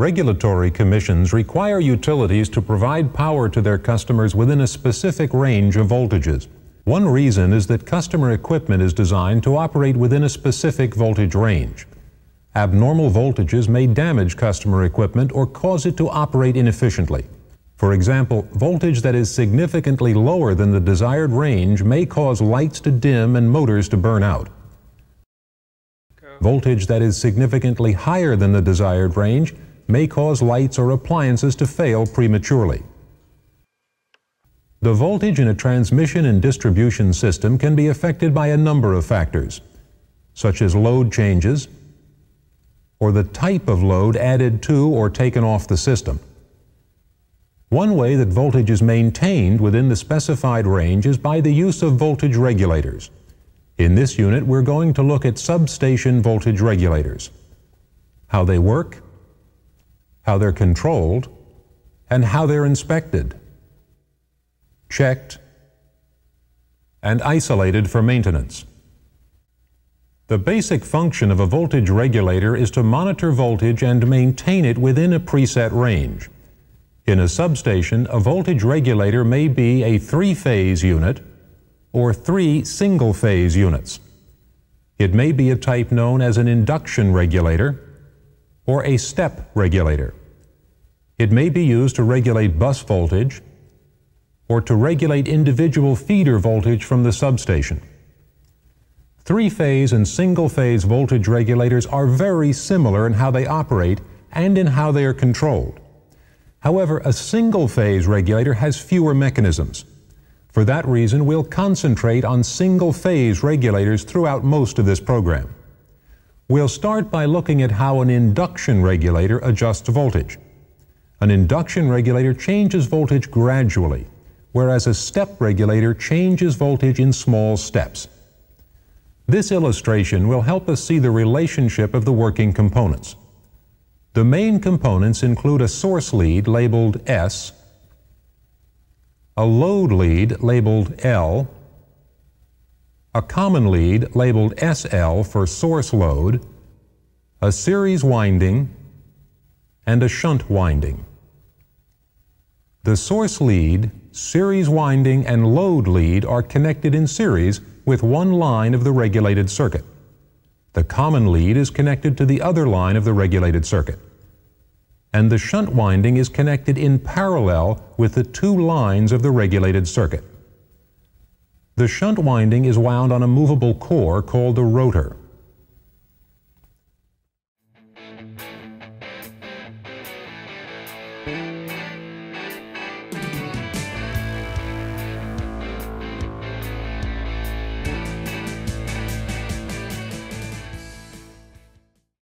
Regulatory commissions require utilities to provide power to their customers within a specific range of voltages. One reason is that customer equipment is designed to operate within a specific voltage range. Abnormal voltages may damage customer equipment or cause it to operate inefficiently. For example, voltage that is significantly lower than the desired range may cause lights to dim and motors to burn out. Voltage that is significantly higher than the desired range may cause lights or appliances to fail prematurely. The voltage in a transmission and distribution system can be affected by a number of factors, such as load changes, or the type of load added to or taken off the system. One way that voltage is maintained within the specified range is by the use of voltage regulators. In this unit, we're going to look at substation voltage regulators, how they work, how they're controlled, and how they're inspected, checked, and isolated for maintenance. The basic function of a voltage regulator is to monitor voltage and maintain it within a preset range. In a substation, a voltage regulator may be a three-phase unit or three single-phase units. It may be a type known as an induction regulator or a step regulator. It may be used to regulate bus voltage or to regulate individual feeder voltage from the substation. Three-phase and single-phase voltage regulators are very similar in how they operate and in how they are controlled. However, a single-phase regulator has fewer mechanisms. For that reason, we'll concentrate on single-phase regulators throughout most of this program. We'll start by looking at how an induction regulator adjusts voltage. An induction regulator changes voltage gradually, whereas a step regulator changes voltage in small steps. This illustration will help us see the relationship of the working components. The main components include a source lead labeled S, a load lead labeled L, a common lead labeled SL for source load, a series winding, and a shunt winding. The source lead, series winding, and load lead are connected in series with one line of the regulated circuit. The common lead is connected to the other line of the regulated circuit. And the shunt winding is connected in parallel with the two lines of the regulated circuit. The shunt winding is wound on a movable core called a rotor.